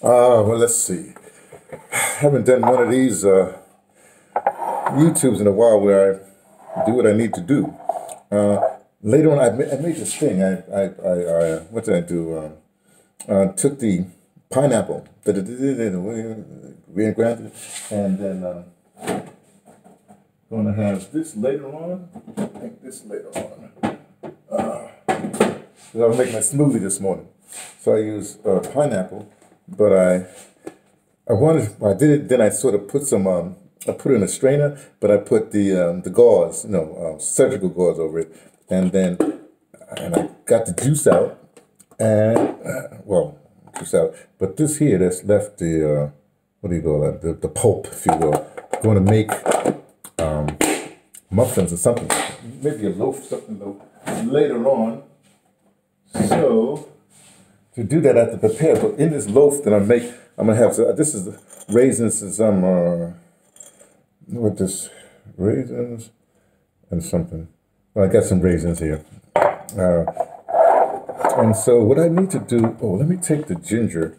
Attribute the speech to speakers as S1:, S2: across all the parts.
S1: Uh, well, let's see. haven't done one of these uh, YouTubes in a while where I do what I need to do. Uh, later on, I made, I made this thing. I, I, I, I what did I do? Um, uh, took the pineapple, regrounded, and then uh, going to have this later on. I think this later on. Uh, I was making a smoothie this morning, so I use uh, pineapple, but I I wanted I did it. Then I sort of put some um, I put it in a strainer, but I put the um, the gauze, you know, uh, surgical gauze over it, and then and I got the juice out, and uh, well, juice out. But this here that's left the uh, what do you call that? The, the pulp, if you will. Going to make um, muffins or something, maybe a loaf, something loaf later on. So to do that, I have to prepare. But in this loaf that I make, I'm gonna have so this is raisins and some uh, what this raisins and something. Well, I got some raisins here. Uh, and so what I need to do, oh, let me take the ginger,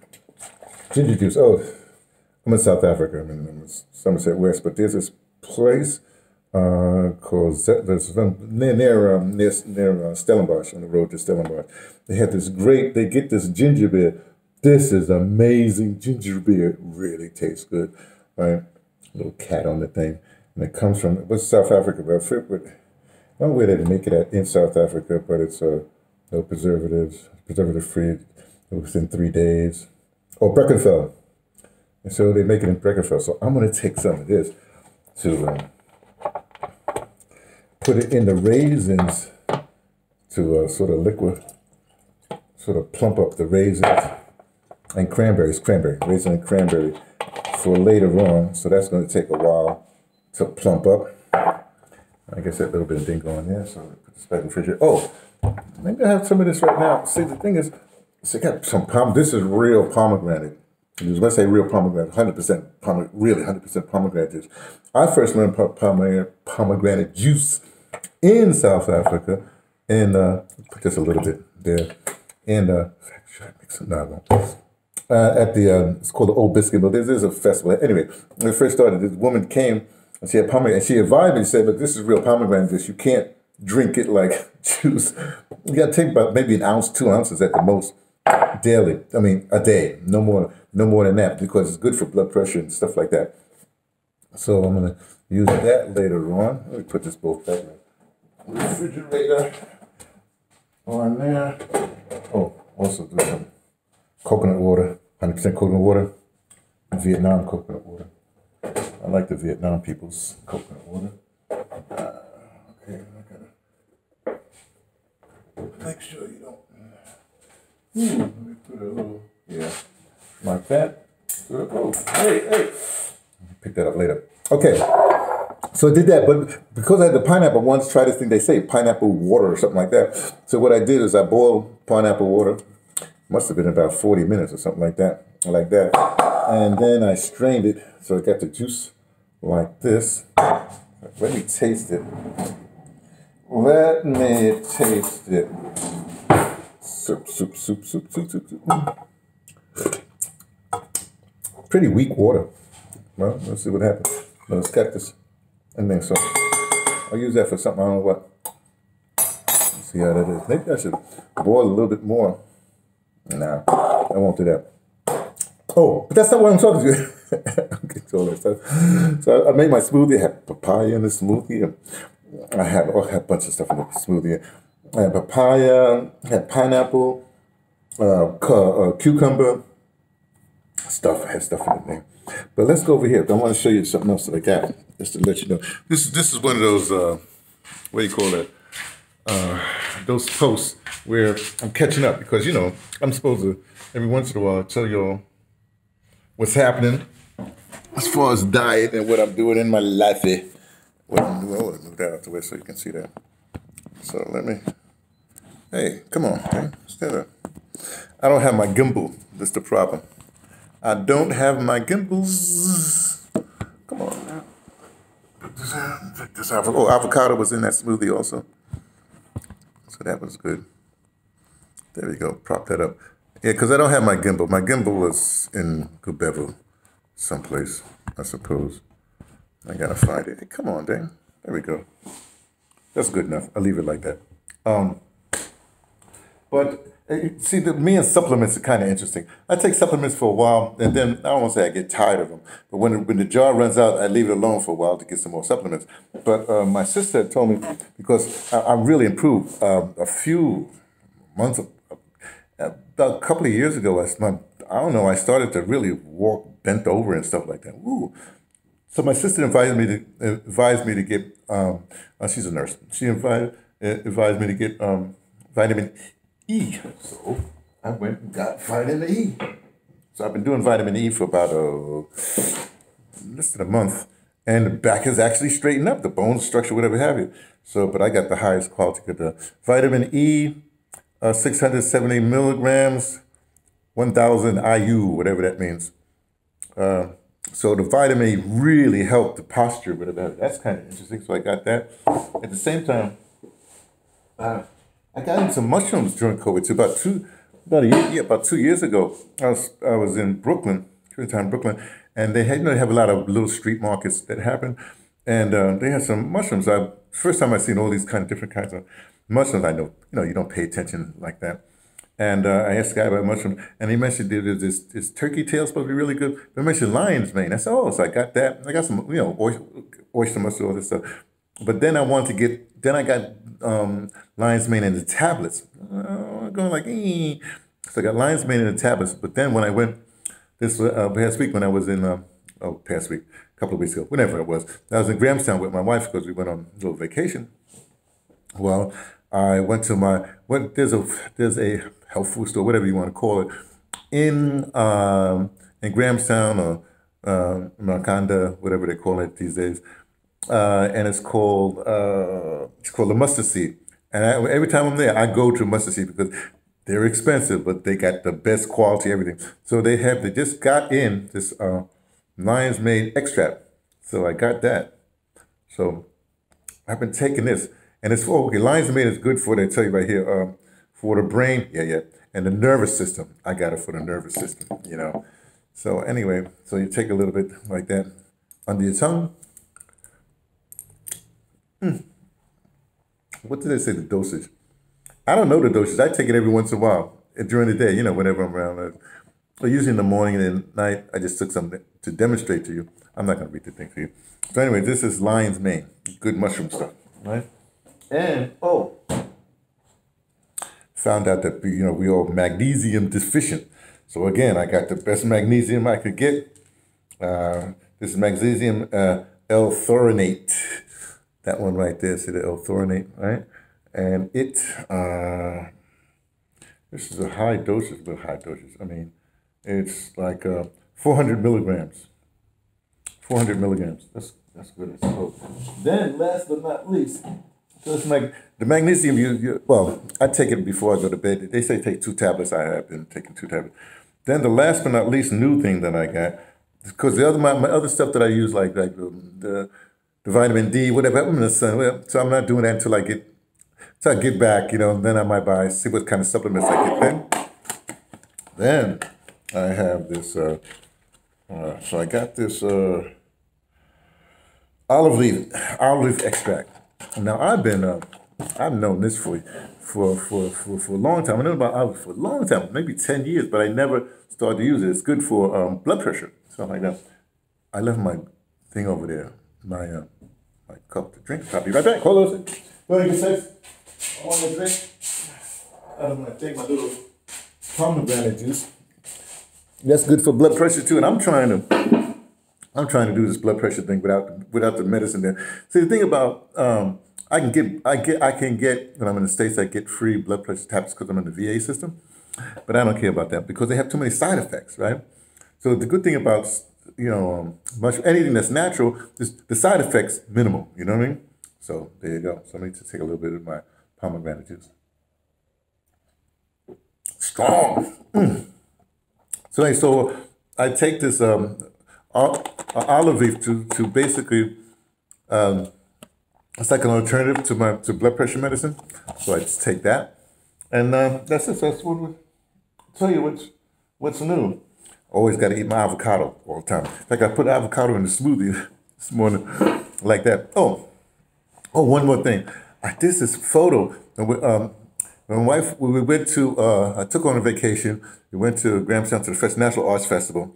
S1: ginger juice. Oh, I'm in South Africa. I'm in Somerset West, but there's this place uh, called there's near near um, near, near uh, Stellenbosch on the road to Stellenbosch. They have this great. They get this ginger beer. This is amazing ginger beer. It really tastes good, right? Little cat on the thing, and it comes from what's South Africa, but I don't know where they make it at in South Africa, but it's uh, no preservatives, preservative free within three days. Oh, Brackenfell. And so they make it in Brackenfell. So I'm to take some of this to. Um, put it in the raisins to uh, sort of liquid, sort of plump up the raisins and cranberries, cranberry, raisin and cranberry for later on. So that's going to take a while to plump up. I guess that little bit of thing going there. So put this back in the refrigerator. Oh, maybe I have some of this right now. See, the thing is, see, I got some pom. This is real pomegranate. I say real pomegranate, 100% pomegranate, really 100% pomegranate juice. I first learned pomegranate juice in South Africa, and uh, put just a little bit there, and uh, should I mix it? No, Uh, at the uh, it's called the Old Biscuit Mill. This is a festival. Anyway, when I first started, this woman came and she had pomegranate, and she advised me, said, "Look, this is real pomegranate juice. You can't drink it like juice. You got to take about maybe an ounce, two ounces at the most daily. I mean, a day, no more, no more than that, because it's good for blood pressure and stuff like that. So I'm gonna use that later on. Let me put this both back refrigerator on there. Oh, also do some coconut water, 100% coconut water, Vietnam coconut water. I like the Vietnam people's coconut water. Uh, okay, I gotta make sure you don't. Hmm, let me put a little, yeah, like that. Oh, hey, hey. Pick that up later. Okay. So I did that, but because I had the pineapple, to try this thing they say, pineapple water or something like that. So what I did is I boiled pineapple water. Must have been about 40 minutes or something like that, like that. And then I strained it, so I got the juice like this. Let me taste it. Let me taste it. Soup, soup, soup, soup, soup, soup, soup. Pretty weak water. Well, let's see what happens. Let's cut this. And then so I'll use that for something. I don't know what. Let's see how that is. Maybe I should boil a little bit more. Nah, I won't do that. Oh, but that's not what I'm talking to. okay, so, so, so I made my smoothie. I had papaya in the smoothie. I had, oh, I had a bunch of stuff in the smoothie. I had papaya, I had pineapple, uh, uh, cucumber, stuff. I had stuff in there. But let's go over here. I want to show you something else that I got just to let you know. This this is one of those uh, what do you call it? Uh, those posts where I'm catching up because you know I'm supposed to every once in a while tell you all what's happening as far as diet and what I'm doing in my life. What I'm doing. I want to move that out the way so you can see that. So let me. Hey, come on, hey, stand up. I don't have my gimbal. That's the problem. I don't have my gimbals. Come on now. This out. Oh, avocado was in that smoothie also. So that was good. There we go. Prop that up. Yeah, because I don't have my gimbal. My gimbal is in Gubevo someplace, I suppose. I gotta find it. Come on, dang. There we go. That's good enough. I'll leave it like that. Um, but eh, see, the, me and supplements are kind of interesting. I take supplements for a while, and then I don't want to say I get tired of them. But when when the jar runs out, I leave it alone for a while to get some more supplements. But uh, my sister told me because I, I really improved um, a few months, about a couple of years ago. I, my, I don't know. I started to really walk bent over and stuff like that. Ooh. So my sister advised me to advised me to get. Um, uh, she's a nurse. She advised advised me to get um, vitamin E. So I went and got vitamin E. So I've been doing vitamin E for about uh, less than a month. And the back is actually straightened up, the bone structure, whatever have you. So, but I got the highest quality. Got the vitamin E, uh, 670 milligrams, 1,000 IU, whatever that means. Uh, so the vitamin E really helped the posture, whatever. That's kind of interesting. So I got that. At the same time, uh, I got into mushrooms during COVID too. About two, about a year, yeah, about two years ago, I was I was in Brooklyn, time Brooklyn, and they had you know they have a lot of little street markets that happen, and uh, they had some mushrooms. I first time I seen all these kind of different kinds of mushrooms. I know you know you don't pay attention like that. And uh, I asked the guy about mushroom, and he mentioned there's this, this turkey tail supposed to be really good. But I mentioned lion's mane. I said, oh, so I got that. I got some, you know, oyster, oyster mushroom, all this stuff. But then I wanted to get, then I got um, lion's mane in the tablets. Uh, going like, eh. So I got lion's mane in the tablets. But then when I went this uh, past week, when I was in, uh, oh, past week, a couple of weeks ago, whenever it was, I was in Grahamstown with my wife because we went on a little vacation. Well, I went to my, what, there's a, there's a health food store, whatever you want to call it, in, um, in Grahamstown or uh, Makhanda, whatever they call it these days uh, and it's called uh, it's called the mustard seed. And I, every time I'm there, I go to mustard seed because they're expensive, but they got the best quality everything. So they have they just got in this uh, lion's mane extract. So I got that. So I've been taking this, and it's for okay. Lion's mane is good for they tell you right here um, for the brain. Yeah, yeah, and the nervous system. I got it for the nervous system. You know. So anyway, so you take a little bit like that under your tongue Mm. What did they say the dosage? I don't know the dosage. I take it every once in a while during the day, you know, whenever I'm around. Uh, usually in the morning and at night, I just took something to demonstrate to you. I'm not going to read the thing for you. So anyway, this is lion's mane. Good mushroom stuff, right? And, oh, found out that, you know, we are magnesium deficient. So again, I got the best magnesium I could get. Uh, this is magnesium uh, L-threonate that one right there, see the L-threonate, right? And it, uh, this is a high dosage, but high dosage. I mean, it's like uh, 400 milligrams. 400 milligrams. That's that's good. Then, last but not least, so it's like the magnesium. You, you well, I take it before I go to bed. They say take two tablets. I have been taking two tablets. Then the last but not least new thing that I got, because the other my, my other stuff that I use like like um, the the vitamin D, whatever. I'm the sun. So I'm not doing that until I get until I get back, you know, then I might buy, see what kind of supplements I get then. Then I have this, uh, uh, so I got this uh, olive leaf, olive leaf extract. Now I've been, uh, I've known this for, for, for, for, for a long time. I know about olive for a long time, maybe 10 years, but I never started to use it. It's good for um, blood pressure, something like that. I left my thing over there my uh, my cup to drink. I'll be right back. Hold on. Go ahead, get sex. I want to drink. I'm gonna take my little pomegranate juice. That's good for blood pressure too. And I'm trying to, I'm trying to do this blood pressure thing without without the medicine there. See, the thing about um, I can get I get I can get when I'm in the states I get free blood pressure tablets because I'm in the VA system, but I don't care about that because they have too many side effects, right? So the good thing about you know, um, much anything that's natural, just the side effects minimal. You know what I mean? So there you go. So I need to take a little bit of my pomegranate juice. Strong. So so I take this um, olive leaf to to basically um, it's like an alternative to my to blood pressure medicine. So I just take that, and uh, that's it. So that's what tell you what's what's new. Always got to eat my avocado all the time. In fact, I put avocado in the smoothie this morning, like that. Oh, oh, one more thing. I did this photo. Um, my wife, we went to, uh, I took on a vacation. We went to Grahamstown to the Fest, National Arts Festival.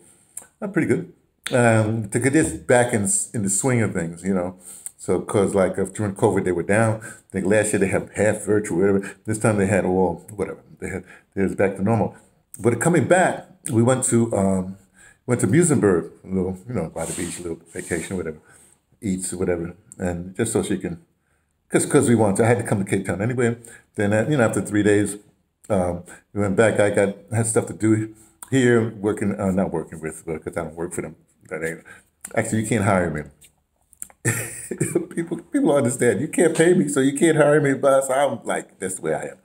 S1: Pretty good. Um, to get this back in in the swing of things, you know. So, cause like during COVID they were down. I think last year they had half virtual, whatever. This time they had all whatever. They had it was back to normal. But coming back, we went to um, went to Muizenberg, a little, you know, by the beach, a little vacation, whatever, eats or whatever, and just so she can, because because we wanted, to, I had to come to Cape Town anyway. Then uh, you know, after three days, um, we went back. I got had stuff to do here, working, uh, not working with, because I don't work for them. That ain't actually you can't hire me. people people understand you can't pay me, so you can't hire me. But I'm like that's the way I am.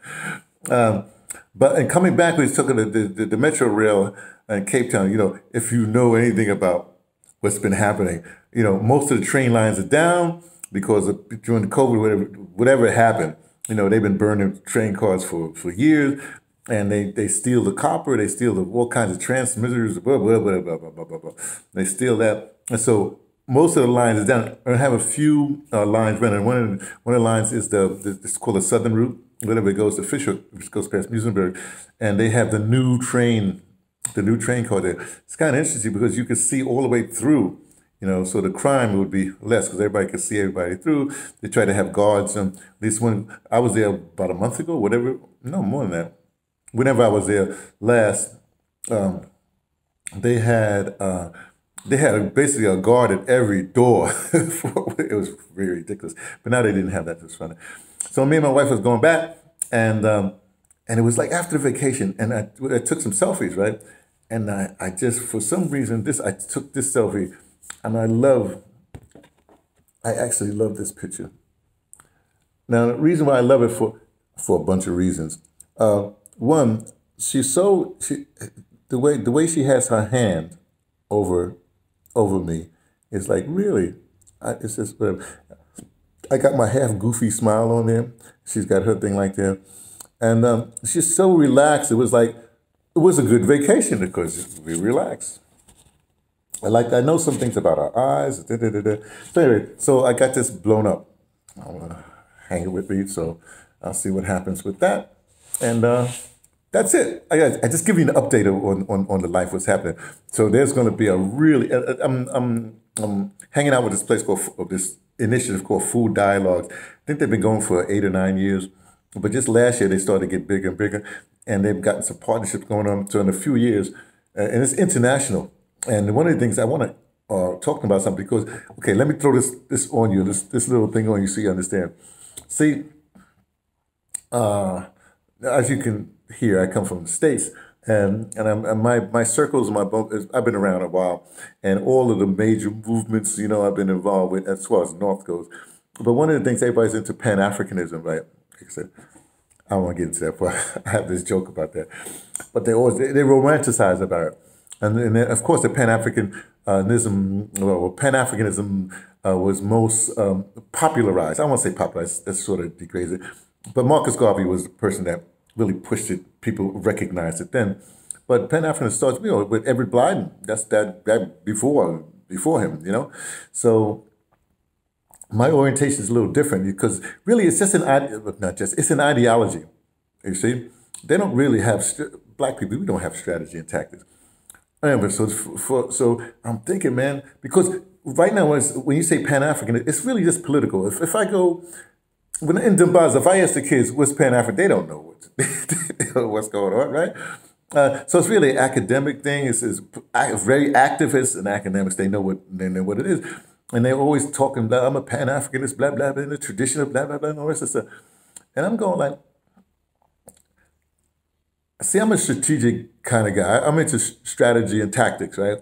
S1: Um, but and coming back, we took the, the, the Metro Rail in Cape Town. You know, if you know anything about what's been happening, you know, most of the train lines are down because of, during the COVID, whatever, whatever happened, you know, they've been burning train cars for, for years and they, they steal the copper, they steal the, all kinds of transmitters, blah, blah, blah, blah, blah, blah, blah, blah. They steal that. And so most of the lines is down. I have a few uh, lines running. One of, the, one of the lines is the, the, it's called the Southern Route whatever it goes to Fish Hoek, which goes past Muizenberg, and they have the new train, the new train car there. It's kind of interesting because you can see all the way through. You know, so the crime would be less because everybody could see everybody through. They try to have guards. And at least when I was there about a month ago, whatever, no more than that. Whenever I was there last, um, they had uh, they had basically a guard at every door. it was very ridiculous. But now they didn't have that. It was funny. So me and my wife was going back, and um, and it was like after vacation, and I, I took some selfies, right? And I, I just for some reason this I took this selfie, and I love. I actually love this picture. Now the reason why I love it for for a bunch of reasons. Uh, one, she's so she the way the way she has her hand over over me is like really. I, it's just whatever. I got my half goofy smile on there. She's got her thing like that. And um, she's so relaxed. It was like, it was a good vacation because we relaxed. I like, I know some things about our eyes. Da, da, da. So anyway, so I got this blown up. Hang it with me, so I'll see what happens with that. And uh, that's it. I, I just give you an update on, on, on the life, what's happening. So there's going to be a really, uh, uh, I'm, I'm, I'm hanging out with this place called, this initiative called Food Dialogues. I think they've been going for eight or nine years. But just last year, they started to get bigger and bigger, and they've gotten some partnerships going on. So in a few years, uh, and it's international. And one of the things I want to uh, talk about something because okay, let me throw this this on you, this this little thing on you, so you understand. See, uh, as you can hear, I come from the states. And, and, I'm, and my, my circles, my I've been around a while, and all of the major movements, you know, I've been involved with as far as North goes. But one of the things everybody's into Pan Africanism, right? Like I said, I don't want to get into that, but I have this joke about that. But they always they, they romanticize about it, and, and of course the Pan Africanism, well, Pan Africanism uh, was most um, popularized. I won't say popularized; that's sort of degrades it. But Marcus Garvey was the person that really pushed it. People recognized it then. But Pan African starts, you know, with Edward Blyden. That's that that before before him, you know. So my orientation is a little different because really it's just an not just it's an ideology. You see, they don't really have black people. We don't have strategy and tactics. Anyway, so for, so I'm thinking, man, because right now when, when you say Pan African, it's really just political. If if I go when in Dumbaza, if I ask the kids what's Pan African, they don't know what, what's going on, right? Uh, so it's really an academic thing. It's, it's very activists and academics. They know what they know what it is, and they're always talking about I'm a Pan Africanist, blah blah blah, in the tradition of blah blah blah, and all this stuff. And I'm going like, see, I'm a strategic kind of guy. I'm into strategy and tactics, right?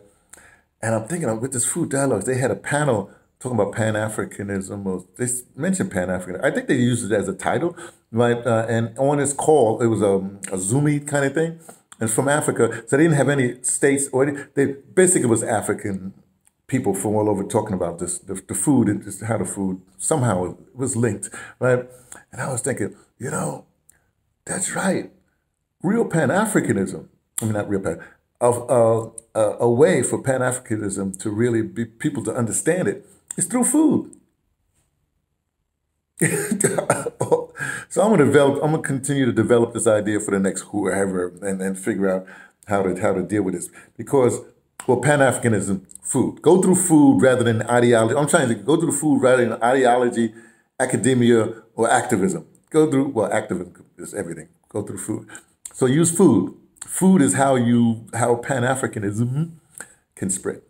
S1: And I'm thinking with this food dialogues, they had a panel talking about Pan Africanism, or they mentioned Pan African. I think they used it as a title, right? Uh, and on this call, it was a, a Zoomy kind of thing. And from Africa, so they didn't have any states, or they, they basically was African people from all over talking about this, the, the food, and just how the food somehow was linked, right? And I was thinking, you know, that's right. Real Pan Africanism I mean, not real Pan, of uh, a way for Pan Africanism to really be people to understand it is through food. so I'm gonna develop. I'm gonna continue to develop this idea for the next whoever, and, and figure out how to how to deal with this because well, Pan Africanism, food. Go through food rather than ideology. I'm trying to go through food rather than ideology, academia, or activism. Go through well, activism is everything. Go through food. So use food. Food is how you how Pan Africanism can spread.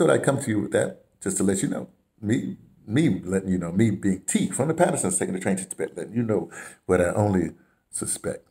S1: Thought I'd come to you with that, just to let you know. Me me letting you know, me being T from the Pattersons taking the train to Tibet, letting you know what I only suspect.